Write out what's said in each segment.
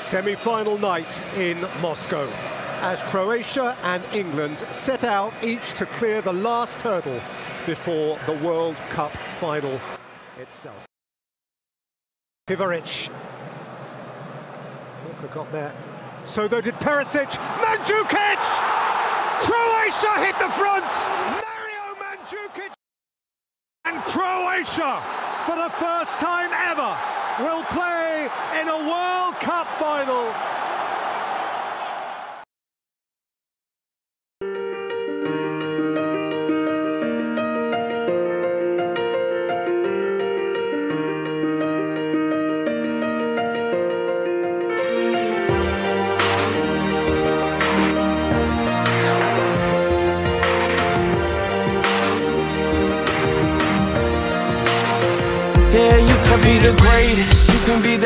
Semi-final night in Moscow as Croatia and England set out each to clear the last hurdle before the World Cup final itself. Ivoric. Walker got there. So though did Perisic. Mandzukic! Croatia hit the front! Mario Mandzukic! And Croatia, for the first time ever, will play in a World Cup final.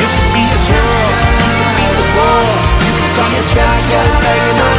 You could be a you. could be the You child,